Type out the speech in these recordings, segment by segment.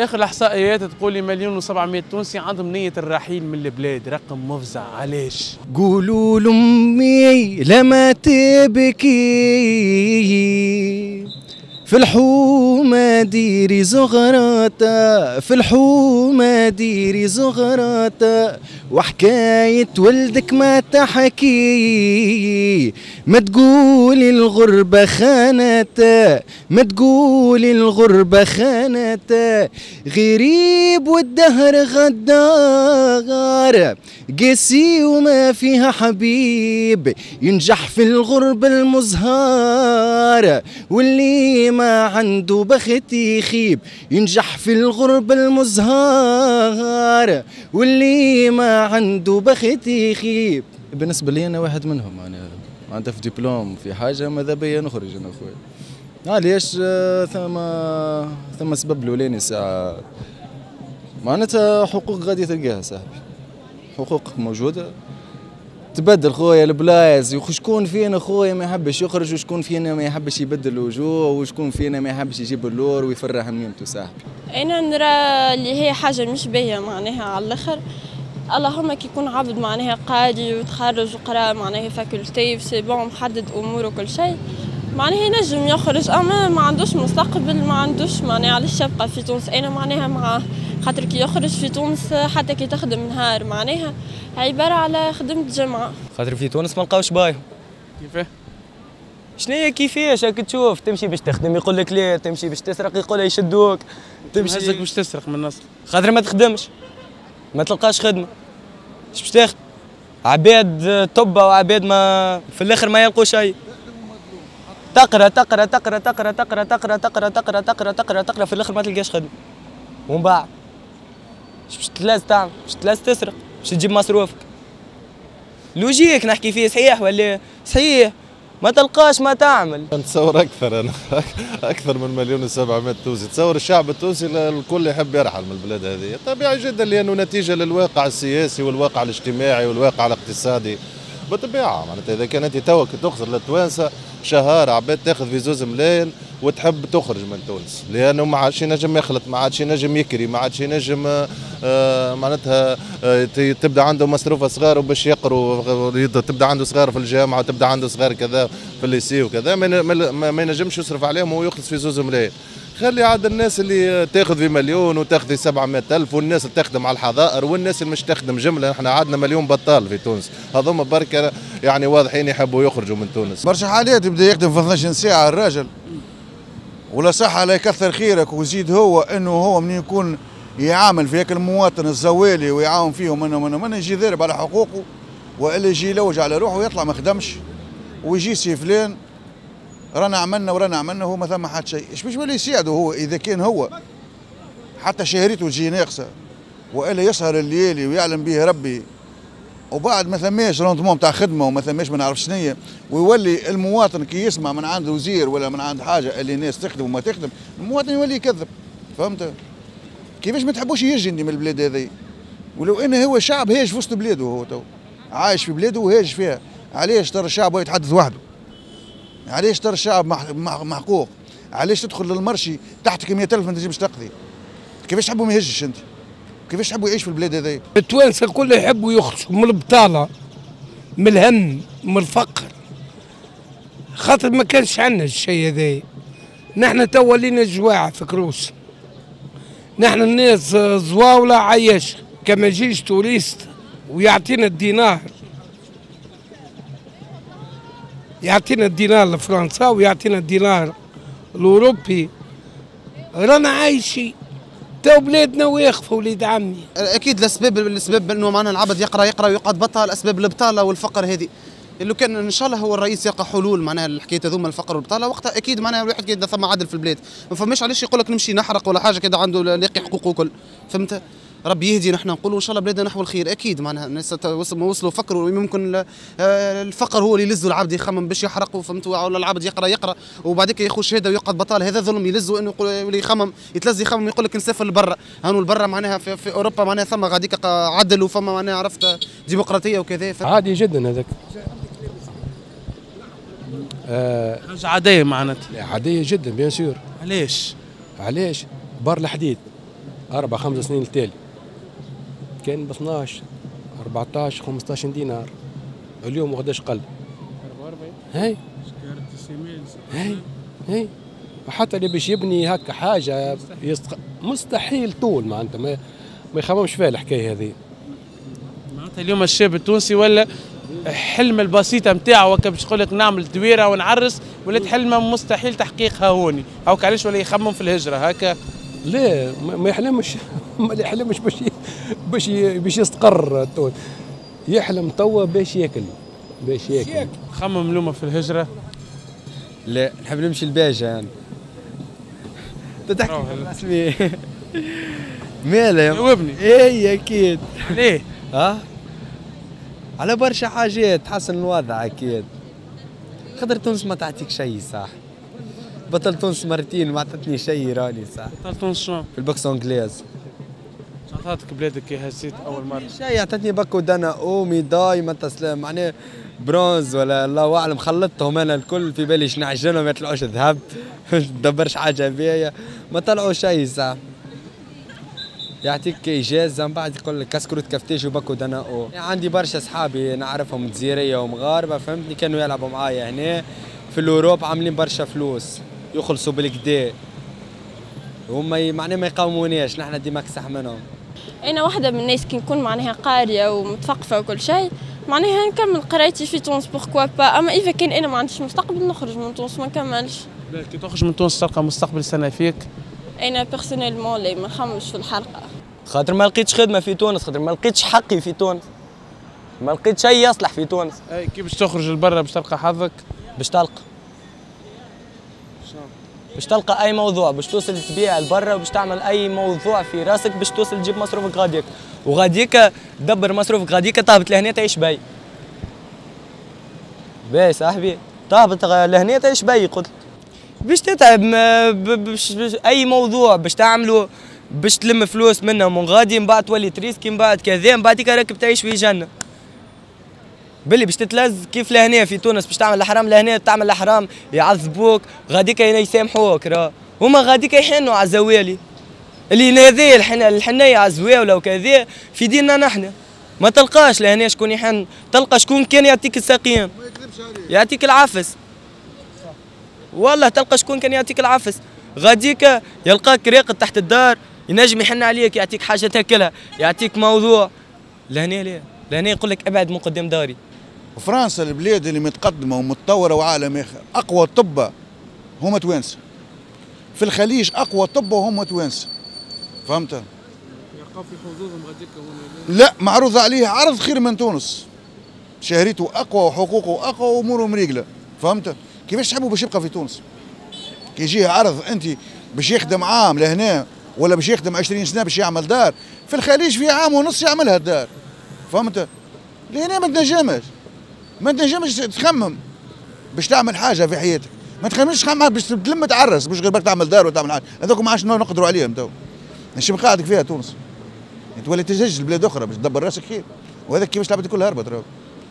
آخر الأحصائيات تقول لي مليون و700 تونسي عندهم نية الرحيل من البلاد رقم مفزع. علاش؟ قولوا لأمي لما تبكي. في الحومة ديري زغراتا في الحومة ديري زغراتا وحكاية ولدك ما تحكي. ما تقولي الغربة خانتا ما تقولي الغربة خانتا غريب والدهر غدار قاسي وما فيها حبيب ينجح في الغربة المزهار. واللي ما عنده بخت يخيب ينجح في الغربة المزهار. واللي ما عنده بخت يخيب. بالنسبة لي أنا واحد منهم أنا معناتها في دبلوم في حاجة ماذا بيا نخرج أنا أخويا علاش آه، ثم ثم سبب الأولاني ساعة. معناتها حقوق غادي تلقاها صاحبي حقوقك موجودة. تبدل خويا البلايص شكون فينا خويا ما يحبش يخرج وشكون فينا ما يحبش يبدل الوجوه وشكون فينا ما يحبش يجيب اللور ويفرح ميمته صاحبي أنا نرى اللي هي حاجة مش باهية معناها على الآخر. اللهم كي يكون عبد معناها قاضي وتخرج وقرا معناها فاكولتي سي بون محدد اموره وكل شيء. معناها ينجم يخرج أما ما عندوش مستقبل ما عندوش معناها علاش يبقى في تونس؟ أنا معناها مع خاطر كي يخرج في تونس حتى كي تخدم نهار معناها عبارة على خدمة جمعة. خاطر في تونس ما نلقاوش بايهم كيفاه؟ شنو هي كيفاش راك تشوف؟ تمشي باش تخدم يقول لك لا تمشي باش تسرق يقول يشدوك. تمشي. تمشي باش تسرق من النصر. خاطر ما تخدمش. ما تلقاش خدمة. اش باش تاخد عباد تبة وعباد ما في الآخر ما يلقوا شيء تقرا تقرا تقرا تقرا تقرا تقرا تقرا تقرا تقرا تقرا تقرا في الآخر ما تلقاش خدمه ومن بعد اش باش تلاز تعمل باش تلاز تسرق باش تجيب مصروفك لوجيك نحكي فيه صحيح ولا صحيح ما تلقاش ما تعمل. نتصور أكثر أنا أكثر من مليون و700 تونسي تصور الشعب التونسي الكل يحب يرحل من البلاد هذه. طبيعي جدا لأنه نتيجة للواقع السياسي والواقع الاجتماعي والواقع الاقتصادي. بالطبيعه معناتها إذا كان انت توك تخسر للتوانسه شهر عباد تاخذ في زوز ملايين. وتحب تخرج من تونس. لأنه ما عادش ينجم يخلط ما عادش ينجم يكري ما عادش ينجم آه، معناتها آه، تبدأ عنده مصروف صغار باش يقروا تبدأ عنده صغار في الجامعة وتبدأ عنده صغار كذا في الليسي وكذا ما ين- ما- ما ما ينجمش يصرف عليهم وهو يخلص في زوز ملايين. خلي عاد الناس اللي تاخذ في مليون وتاخذ في 700 ألف والناس اللي تخدم على الحظائر والناس اللي مش تخدم جملة إحنا عندنا مليون بطال في تونس. هذوما بركة يعني واضحين يحبوا يخرجوا من تونس. برشا حالات يبدا يخدم في 12 ساعة الراجل. ولا صح لا يكثر خيرك ويزيد هو إنه هو من يكون يعامل في هيك المواطن الزوالي ويعاون فيهم منه منه منه يجي ضارب على حقوقه وإلا يجي يلوج على روحه ويطلع ما خدمش ويجي سي فلان رانا عملنا ورانا عملنا هو ما ثم حد شيء. إيش باش ولا يساعده هو؟ إذا كان هو حتى شهريته تجي ناقصة وإلا يسهر الليالي ويعلم به ربي وبعد ما ثماش rendement تاع خدمة وما ثماش ما نعرف شنيا ويولي المواطن كي يسمع من عند وزير ولا من عند حاجة اللي الناس تخدم وما تخدم المواطن يولي يكذب فهمت؟ كيفاش ما تحبوش يجي من البلاد هذه ولو انه هو شعب هاج في وسط بلاده هو تو عايش في بلاده وهاج فيها علاش ترى الشعب يتحدث وحده؟ علاش ترى الشعب مح- مح- محقوق؟ علاش تدخل للمرشي تحتك 100000 ما تنجمش تقضي؟ كيفاش تحبوا ما يهجش أنت؟ كيفاش تحبوا يعيش في البلاد هذه التوانسة كلها يحبوا يخرجوا من البطالة من الهم من الفقر. خاطر ما كانش عندنا الشيء هذا نحن توا لينا جواعة فكروش نحن الناس زواولة عايشة كما يجيش touriste ويعطينا الدينار. يعطينا الدينار الفرنساوي ويعطينا الدينار الأوروبي. رانا عايشين. تو بلادنا واقفه وليد عمي. أكيد الأسباب الأسباب إنه معنا العبد يقرأ يقرأ ويقعد بطل أسباب البطالة والفقر هذه. لو كان إن شاء الله هو الرئيس يلقى حلول معناها الحكاية هذوما الفقر والبطالة. وقتها أكيد معناها الواحد كي ثم عدل في البلاد. ما فماش علاش يقول لك نمشي نحرق ولا حاجة كذا عنده لاقي حقوقه كل فهمت؟ ربي يهدي نحن نقولوا ان شاء الله بلادنا نحو الخير. أكيد معناها الناس ما وصلوا فقر وممكن ال- آه، الفقر هو اللي يلزوا العبد يخمم باش يحرق فهمت ولا العبد يقرأ يقرأ وبعدك ياخذ شهادة ويقعد بطال. هذا ظلم يلزوا انه يقول يخمم يتلز يخمم يقول لك نسافر لبرا هانو لبرا معناها في, في أوروبا معناها ثم غاديك عدل وفما معناها عرفت ديمقراطية وكذا. ف- عادي جدا هذاك. حاجة عادية معناتها. عادية جدا bien sûr علاش؟ علاش؟ بار الحديد. أربع خمس سنين التالي. كان ب 12 14 15 دينار. اليوم وقداش قل. 44 هاي. هاي هاي. حتى اللي باش يبني هكا حاجة يستق... مستحيل طول معناتها ما ما يخممش فيها الحكاية هذه. معناتها اليوم الشاب التونسي ولا حلم البسيطة نتاعو هكا باش يقول لك نعمل دويرة ونعرس ولات حلمه مستحيل تحقيقها هوني. أو علاش ولا يخمم في الهجرة هكا؟ لا ما يحلمش. ما يحلمش باش باش باش يستقر تونس يحلم توا باش ياكل باش ياكل. خمم لومه في الهجرة؟ لا نحب نمشي الباشا يعني تضحك مالا يا جاوبني. اي أكيد. ليه؟ ها؟ على برشا حاجات تحسن الوضع أكيد. خاطر تونس ما تعطيك شيء صح؟ بطل تونس مرتين ما عطتني شيء راني صح؟ بطل تونس شنو؟ في البوكس انجليز عطاتك بلادك كي هزيت أول مرة؟ شيء عطتني باكو دانا أو ميداي ما تسلم. معناه برونز ولا الله أعلم خلطتهم أنا الكل في بالي شنعجنهم ما يطلعوش ذهب. دبرش حاجة بيا. ما طلعوا شيء صح يعطيك إجازة من بعد يقول لك كسكروت كفتيش وباكو دانا أو. عندي برشا أصحابي نعرفهم جزيرية ومغاربة فهمتني؟ كانوا يلعبوا معايا هنا. في الاوروب عاملين برشا فلوس. يخلصوا بالكدا. هما معناه ما يقاوموناش نحن ديما كسح منهم. أنا واحدة من الناس كي نكون معناها قارية ومتثقفه وكل شيء معناها نكمل قرايتي في تونس بوركوا با أما إذا كان أنا ما عنديش مستقبل نخرج من تونس ما نكملش. لا، كي تخرج من تونس تلقى مستقبل سنة فيك. أنا personnellement لا ما نخممش في الحرقة خاطر ما لقيتش خدمة في تونس خاطر ما لقيتش حقي في تونس. ما لقيت شيء يصلح في تونس. أي كي باش تخرج لبرا باش تلقى حظك؟ باش تلقى. باش تلقى أي موضوع باش توصل تبيع لبرا وباش تعمل أي موضوع في راسك باش توصل تجيب مصروفك غاديك. وغاديك دبر مصروفك غاديك تهبط لهنا تعيش بي باي صاحبي تهبط لهنا تعيش بي قلت. باش تتعب باش أي موضوع باش تعمله باش تلم فلوس منه من غادي من بعد تولي تريسكي من بعد كذا من بعد راكب تعيش في جنة. بلي باش تتلز كيف لهنا في تونس باش تعمل الحرام لهنا تعمل الحرام يعذبوك غاديك يسامحوك راه هما غاديك يحنوا على الزوالي اللي نادي الحن الحنية على الزواولة وكذا في ديننا نحن. ما تلقاش لهنا شكون يحن. تلقى شكون كان يعطيك الساقين يعطيك العفس. والله تلقى شكون كان يعطيك العفس. غاديك يلقاك راقد تحت الدار ينجم يحن عليك يعطيك حاجة تاكلها يعطيك موضوع. لهنا لا لهنا يقول لك أبعد من قدام داري. فرنسا البلاد اللي متقدمة ومتطورة وعالم آخر. أقوى طب هما توانسة. في الخليج أقوى طب هم توانسة. فهمت؟ لا معروض عليه عرض خير من تونس. شهريته أقوى وحقوقه أقوى وأموره مريقلة. فهمت؟ كيفاش تحبوا باش يبقى في تونس؟ كي يجيه عرض أنت باش يخدم عام لهنا ولا باش يخدم 20 سنة باش يعمل دار في الخليج في عام ونص يعملها الدار. فهمت؟ لهنا ما تنجمش. ما تنجمش تخمم باش تعمل حاجة في حياتك. ما تخممش تخمم باش تلم تعرس مش غير تعمل دار وتعمل حاجة. هذوك ما عادش نقدروا عليهم تو. مش مقاعدك فيها تونس. تولي تزج لبلاد أخرى باش تدبر راسك خير. وهذا كيفاش لعبت كلها هربت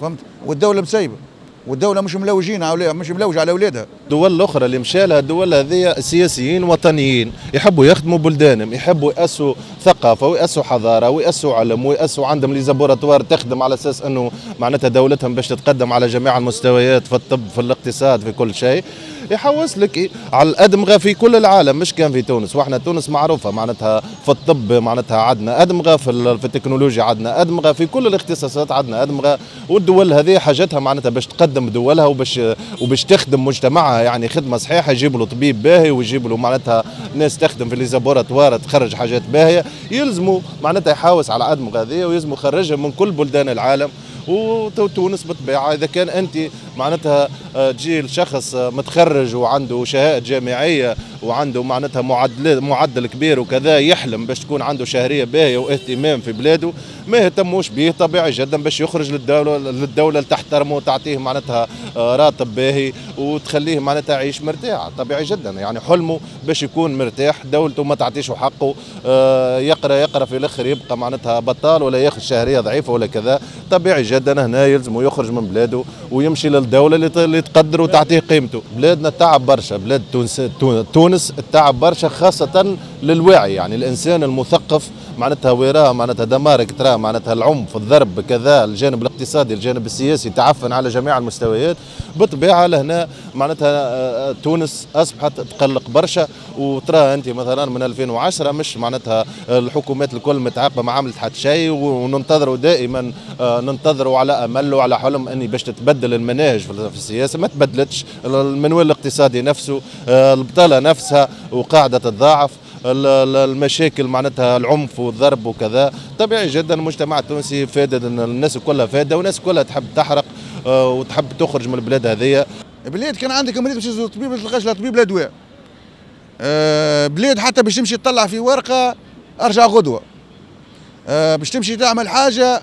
فهمت؟ والدولة مسيبه والدولة مش ملوجين على مش ملوجه على أولادها. الدول الأخرى اللي مشى لها الدول هذه سياسيين وطنيين. يحبوا يخدموا بلدانهم يحبوا يأسوا ثقافة ويأسوا حضارة ويأسوا علم ويأسوا عندهم لي زابوراتوار تخدم على أساس إنه معناتها دولتهم باش تتقدم على جميع المستويات في الطب في الاقتصاد في كل شيء. يحوس لك إيه؟ على الادمغه في كل العالم مش كان في تونس. وإحنا تونس معروفة معناتها في الطب معناتها عندنا ادمغه في, ال- في التكنولوجيا عندنا ادمغه في كل الاختصاصات عندنا ادمغه والدول هذه حاجتها معناتها باش تقدم دولها وباش وباش تخدم مجتمعها. يعني خدمة صحيحة يجيب له طبيب باهي ويجيب له معناتها ناس تخدم في ليزابوراتوار تخرج حاجات باهية. يلزموا معناتها يحاوس على ادمغه هذه ويلزموا يخرجهم من كل بلدان العالم. وتونس بالطبيعه إذا كان أنت معناتها آه، تجي لشخص آه، متخرج وعنده شهادة جامعية وعنده معناتها معدل معدل كبير وكذا يحلم باش تكون عنده شهرية باهية واهتمام في بلاده ما يهتموش به طبيعي جدا باش يخرج للدولة للدولة اللي تحترمه وتعطيه معناتها آه، راتب باهي وتخليه معناتها يعيش مرتاح طبيعي جدا يعني حلمه باش يكون مرتاح دولته ما تعطيش حقه آه، يقرأ يقرأ في الآخر يبقى معناتها بطال ولا ياخذ شهرية ضعيفة ولا كذا طبيعي جدا هنا يلزمه يخرج من بلاده ويمشي للدولة اللي تقدر وتعطيه قيمته. بلادنا تعب برشا بلاد تونس تون- تونس تونس التعب برشا خاصة للواعي يعني الإنسان المثقف معناتها ويراه معناتها دمار ترى معناتها العنف الضرب كذا الجانب الاقتصادي الجانب السياسي تعفن على جميع المستويات. بالطبيعة لهنا معناتها آه، تونس أصبحت تقلق برشا. وترى أنت مثلا من 2010 مش معناتها الحكومات الكل متعاقبة ما عملت حتى شيء. وننتظروا دائما آه، ننتظروا على أمل وعلى حلم أني باش تتبدل المناهج في السياسة. ما تبدلتش. المنوال الاقتصادي نفسه آه، البطالة نفسها وقاعدة تتضاعف المشاكل معناتها العنف والضرب وكذا. طبيعي جدا المجتمع التونسي فادد الناس كلها فادة والناس كلها تحب تحرق آه، وتحب تخرج من البلاد هذه بلاد كان عندك مريض باش يزور طبيب ما تلقاش لا طبيب لا دواء. آه، بلاد حتى باش تمشي تطلع في ورقة أرجع غدوة. آه، باش تمشي تعمل حاجة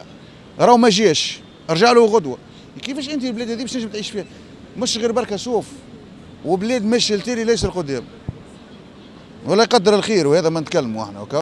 راهو ما جاش ارجع له غدوة. كيفاش أنت البلاد هذه باش تنجم تعيش فيها؟ مش غير بركة سوف وبلاد مش التالي ليس القدام. ولا يقدر الخير وهذا ما نتكلموا إحنا